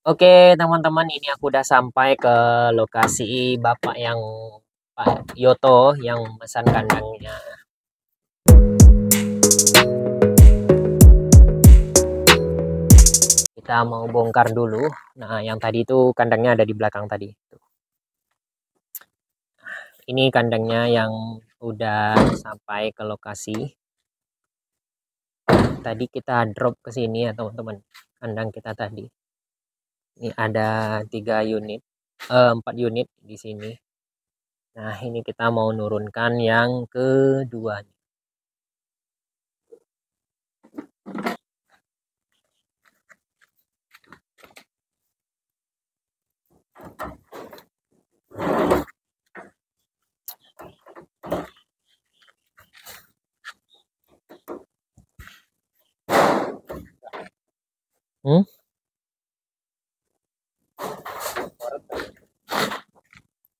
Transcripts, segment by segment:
Oke, teman-teman, ini aku udah sampai ke lokasi Bapak yang Pak Yoto yang pesan kandangnya. Kita mau bongkar dulu. Nah, yang tadi itu kandangnya ada di belakang tadi. Ini kandangnya yang udah sampai ke lokasi. Tadi kita drop ke sini ya, teman-teman. Kandang kita tadi. Ini ada tiga unit, eh, empat unit di sini. Nah, ini kita mau nurunkan yang kedua.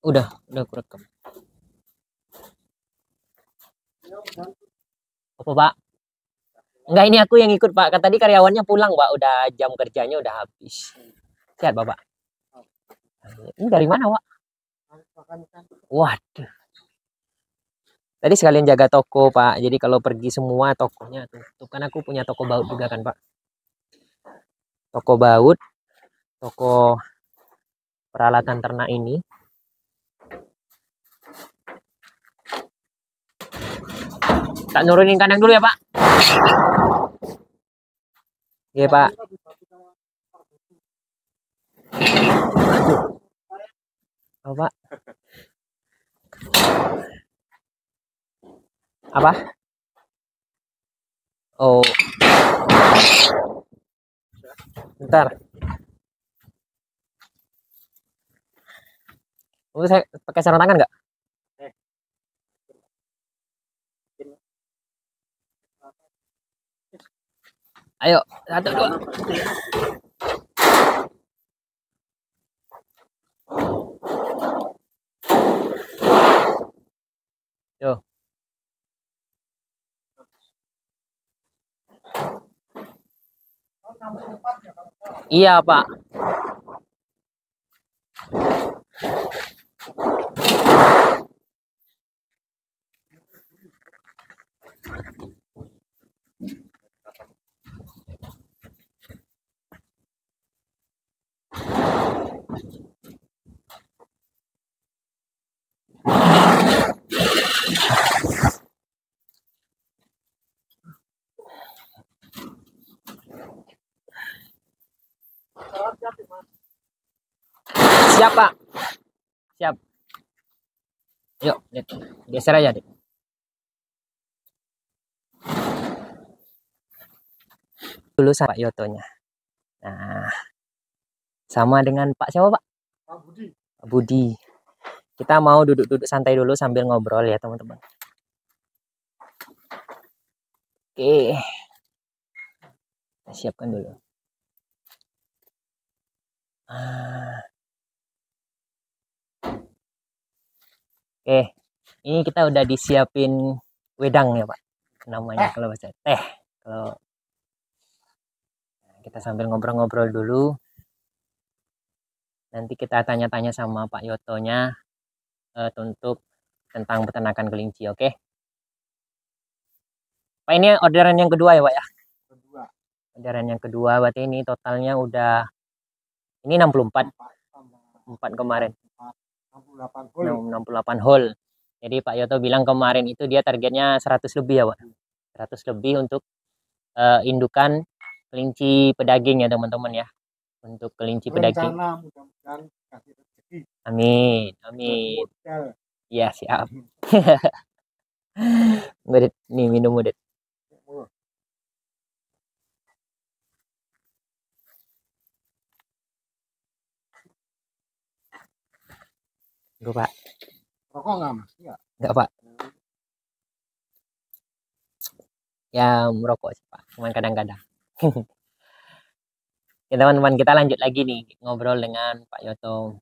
Udah, udah aku rekam. Apa, Pak? Enggak, ini aku yang ikut, Pak. Kan tadi karyawannya pulang, Pak. Udah jam kerjanya udah habis. Sehat, Bapak? Ini dari mana, Pak? Waduh. Tadi sekalian jaga toko, Pak. Jadi kalau pergi semua tokonya tutup. Kan aku punya toko baut juga kan, Pak. Toko baut, toko peralatan ternak ini. Tak nurunin kandang dulu ya, Pak. Iya, Pak. Pak. Apa? Oh. Bentar. Oh, saya pakai sarung tangan nggak? Ayo, satu, dua. Yo. Iya, Pak. Siap, Pak. Siap. Yuk, Dit. Geser aja, Dit. Dulu sama Pak Yotonya. Nah, sama dengan Pak siapa, Pak? Pak Budi. Pak Budi. Kita mau duduk-duduk santai dulu sambil ngobrol ya, teman-teman. Oke. Kita siapkan dulu. Ah. Oke, ini kita udah disiapin wedang ya Pak, namanya kalau bahasa teh. Kalau Nah, kita sambil ngobrol-ngobrol dulu. Nanti kita tanya-tanya sama Pak Yotonya eh, untuk tentang peternakan kelinci, oke? Pak ini orderan yang kedua ya Pak ya? Kedua. Orderan yang kedua, berarti ini totalnya udah ini 64 empat kemarin 68 full. 68 hole. Jadi Pak Yoto bilang kemarin itu dia targetnya 100 lebih ya Pak. 100 lebih untuk eh, indukan kelinci pedaging ya teman-teman ya. Untuk kelinci pedaging. Rencana mudah-mudahan kasih rezeki. Amin. Amin. Iya siap. Nggak, Dit. nih minum udah. Gue Pak. Rokok nggak mas? Iya. Enggak Pak. Ya merokok sih Pak. Cuman kadang-kadang. ya teman-teman kita lanjut lagi nih ngobrol dengan Pak Yoto.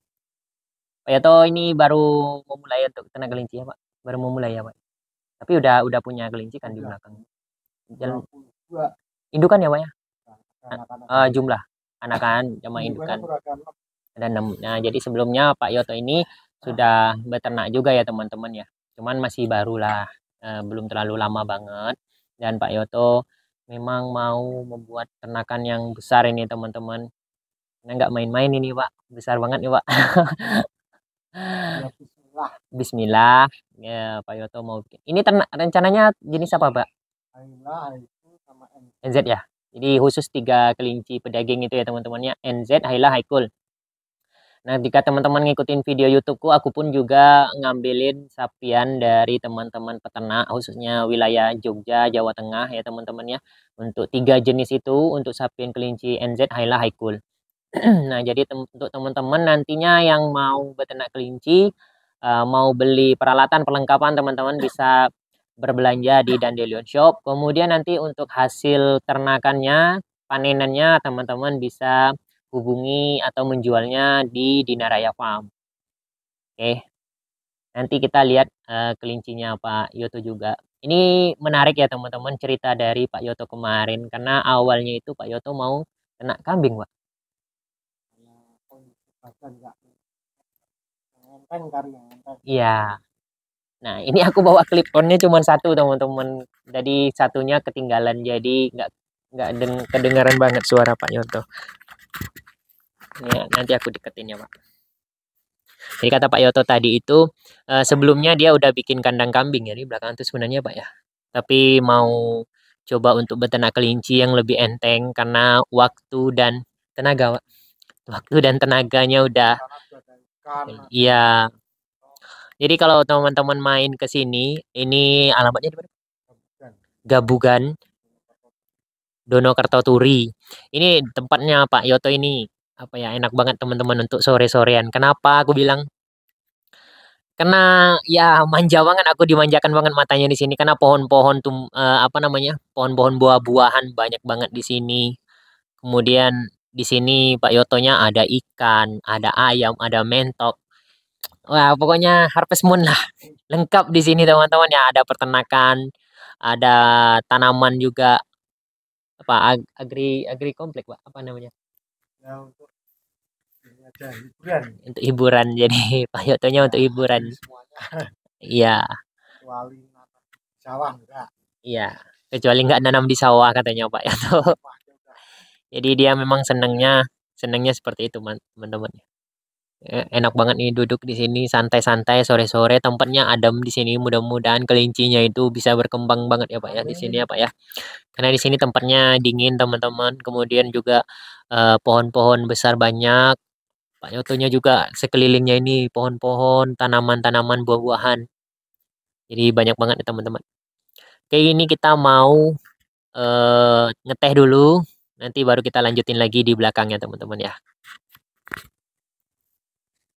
Pak Yoto ini baru memulai untuk tenaga kelinci ya Pak. Baru memulai ya Pak. Tapi udah udah punya kelinci kan di Udah. belakang. Jalan 22. indukan ya Pak ya? Anak-anak. Eh, jumlah anakan sama indukan ada enam nah jadi sebelumnya Pak Yoto ini sudah beternak juga ya teman-teman ya. Cuman masih baru lah eh, belum terlalu lama banget. Dan Pak Yoto memang mau membuat ternakan yang besar ini teman-teman. Nah nggak main-main ini Pak. Besar banget nih Pak. Ya, bismillah. Bismillah. Ya Pak Yoto mau bikin. Ini ternak rencananya jenis apa Pak? Sama. NZ ya. Jadi khusus tiga kelinci pedaging itu ya teman-temannya NZ Haila Haikul Nah, jika teman-teman ngikutin video YouTubeku, aku pun juga ngambilin sapian dari teman-teman peternak, khususnya wilayah Jogja, Jawa Tengah ya teman-teman ya. Untuk tiga jenis itu, untuk sapian kelinci NZ, Haila, Haikul. nah, jadi tem untuk teman-teman nantinya yang mau beternak kelinci, uh, mau beli peralatan perlengkapan, teman-teman bisa berbelanja di Dandelion Shop. Kemudian nanti untuk hasil ternakannya, panenannya teman-teman bisa hubungi atau menjualnya di Dinaraya Farm. Oke. Nanti kita lihat uh, kelincinya Pak Yoto juga. Ini menarik ya teman-teman cerita dari Pak Yoto kemarin karena awalnya itu Pak Yoto mau kena kambing, Pak. Iya. Nah, ini aku bawa clip onnya cuma satu teman-teman. Jadi satunya ketinggalan jadi nggak nggak kedengaran banget suara Pak Yoto ya, nanti aku deketin ya pak jadi kata Pak Yoto tadi itu uh, sebelumnya dia udah bikin kandang kambing ya di belakang itu sebenarnya Pak ya. Tapi mau coba untuk beternak kelinci yang lebih enteng karena waktu dan tenaga Pak. Waktu dan tenaganya udah iya. Jadi kalau teman-teman main ke sini ini alamatnya di mana? Gabugan Dono Kertoturi ini tempatnya Pak Yoto ini apa ya enak banget teman-teman untuk sore-sorean. Kenapa aku bilang? Karena ya manja banget aku dimanjakan banget matanya di sini karena pohon-pohon tuh uh, apa namanya? pohon-pohon buah-buahan banyak banget di sini. Kemudian di sini Pak Yotonya ada ikan, ada ayam, ada mentok. Wah, pokoknya Harvest Moon lah. Lengkap di sini teman-teman ya, ada peternakan, ada tanaman juga apa ag agri agri komplek, Pak. Apa namanya? Ya untuk aja hiburan. Untuk hiburan jadi Pak Yotonya untuk hiburan. Iya. Kecuali sawah enggak. Iya. Kecuali nggak nanam di sawah katanya Pak Yoto jadi dia memang senangnya senangnya seperti itu teman-teman enak banget nih duduk di sini santai-santai sore-sore tempatnya adem di sini mudah-mudahan kelincinya itu bisa berkembang banget ya Pak ya di sini ya Pak ya karena di sini tempatnya dingin teman-teman kemudian juga eh, pohon-pohon uh, besar banyak Pak Yotonya juga sekelilingnya ini pohon-pohon, tanaman-tanaman buah-buahan. Jadi banyak banget nih teman-teman. Oke ini kita mau uh, ngeteh dulu, nanti baru kita lanjutin lagi di belakangnya teman-teman ya.